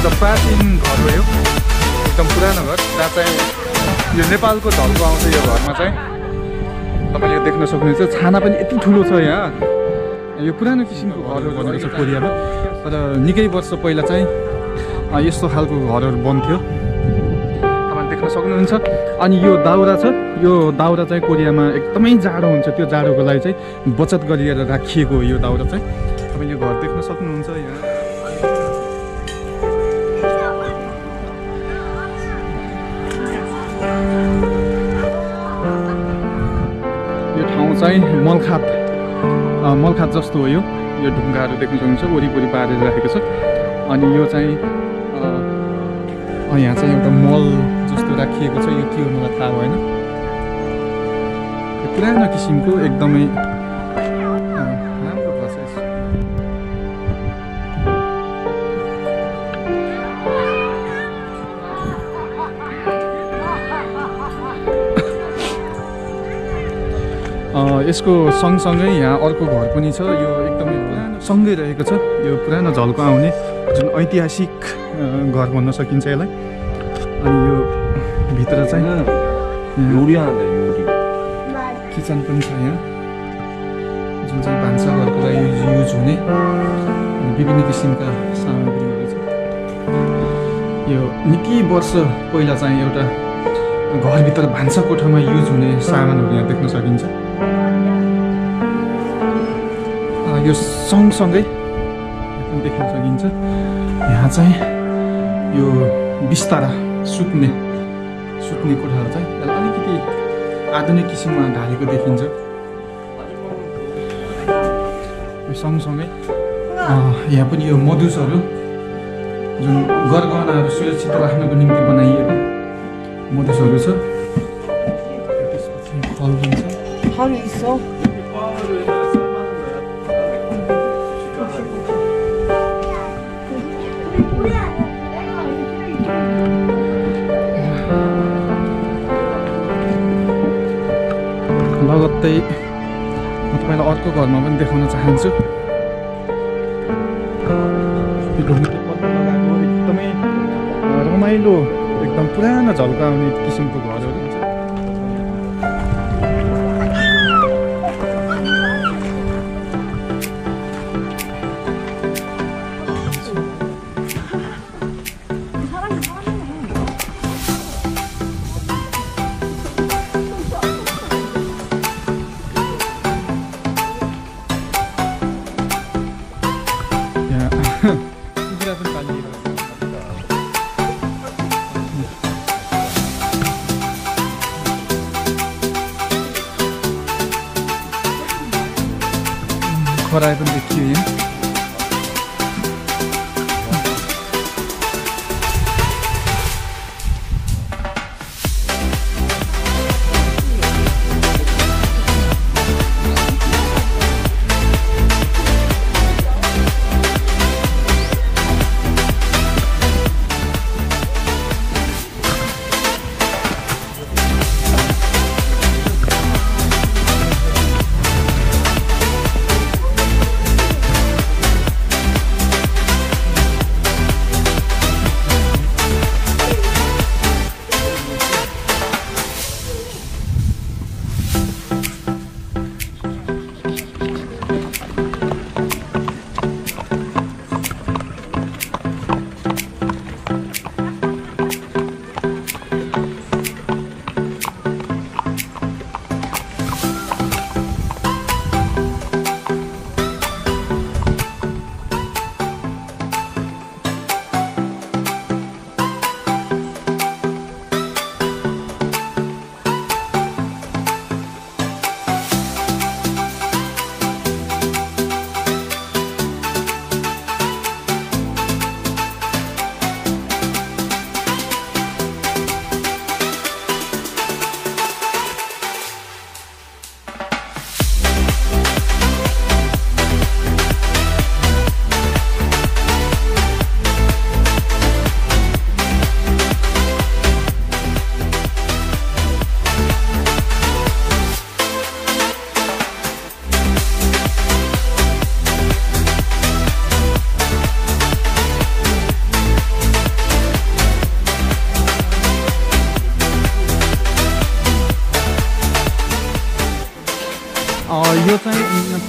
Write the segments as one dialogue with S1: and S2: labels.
S1: एउटा प्राचीन घर हो यो। एकदम पुरानो घर। जहाँ चाहिँ यो नेपालको झल्को आउँछ यो घरमा चाहिँ। तपाईँले यो देख्न सक्नुहुन्छ। छाना पनि यति ठुलो छ यहाँ। यो पुरानो किसिमको घरहरू भनेको छ कोरियामा। तर निकै वर्ष पहिला चाहिँ यस्तो खालको घरहरू बन्थ्यो। तपाईँले देख्न सक्नुहुन्छ। अनि यो दाउरा छ। यो दाउरा चाहिँ कोरियामा एकदमै जाडो हुन्छ। त्यो जाडोको लागि चाहिँ बचत गरिएर राखिएको यो दाउरा चाहिँ। तपाईँले घर देख्न सक्नुहुन्छ यहाँ। चाहिँ मलखात मलखात जस्तो हो यो। यो ढुङ्गाहरू देख्न सक्नुहुन्छ वरिपरि पारेर राखेको छ। अनि यो चाहिँ यहाँ चाहिँ एउटा मल जस्तो राखिएको छ। यो के हो मलाई थाहा भएन। पुरानो किसिमको एकदमै यसको सँगसँगै यहाँ अर्को घर पनि छ। यो एकदमै पुरानो सँगै रहेको छ। यो पुरानो झल्को आउने जुन ऐतिहासिक घर भन्न सकिन्छ यसलाई। अनि यो भित्र चाहिँ किचन पनि छ यहाँ। जुन चाहिँ भान्साघरको लागि युज हुने। विभिन्न किसिमका सामग्रीहरू छ। यो निकै वर्ष पहिला चाहिँ एउटा घरभित्र भान्सा कोठामा युज हुने सामानहरू यहाँ देख्न सकिन्छ। यो सँगसँगै देख्न सकिन्छ यहाँ चाहिँ यो बिस्तारा सुत्ने सुत्ने कोठाहरू चाहिँ यसलाई अलिकति आधुनिक किसिममा ढालेको देखिन्छ यो सँगसँगै यहाँ पनि यो मधुसहरू जुन गरगहनाहरू सुरक्षित राख्नको निम्ति बनाइएको मधुसहरू छ त्यसपछि फल पनि छ
S2: 바로 있어.
S1: लगत्तै म तपाईँलाई अर्को घरमा पनि देखाउन चाहन्छु यो ढुङ्गाले पत्ता लगाएको एकदमै अ, रमाइलो एकदम पुरानो झल्का आउने किसिमको घरहरू हुन्छ खरायो पनि देखियो यहाँ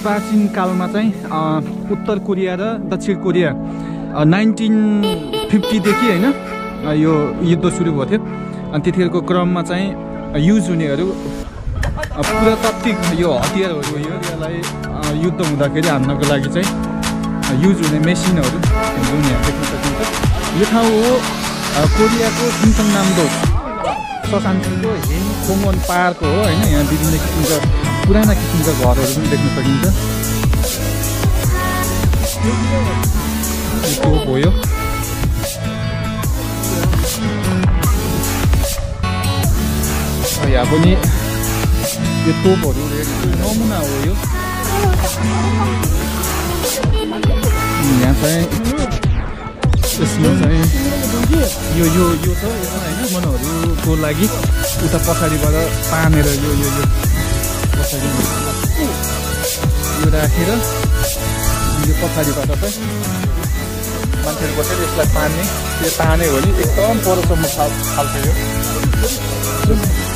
S1: प्राचीन कालमा चाहिँ उत्तर कोरिया र दक्षिण कोरिया नाइन्टिन फिफ्टीदेखि होइन यो युद्ध सुरु भएको थियो। अनि त्यतिखेरको क्रममा चाहिँ युज हुनेहरू पुरातात्विक यो हतियारहरू यो यसलाई युद्ध हुँदाखेरि हान्नको लागि चाहिँ युज हुने मेसिनहरू जुन यहाँ देख्न सकिन्छ। यो ठाउँ हो कोरियाको सिङसङ नामदो। ससान्तिको हेम खोमन पाहाडको हो होइन? यहाँ विभिन्न किसिमका पुराना किसिमका घरहरू पनि देख्न सकिन्छ। हो यो। यहाँ पनि यो तोपहरू नमुना हो यो। यहाँ चाहिँ यो यो यो छ यसमा होइन मनहरूको लागि उता पछाडिबाट तानेर यो यो यो पछाडि यो राखेर यो पछाडिबाट चाहिँ मान्छेहरू बसेर यसलाई तान्ने यो तान्यो भने एकदम परसम्म फाल फाल्छ यो। सक्नुहुन्छ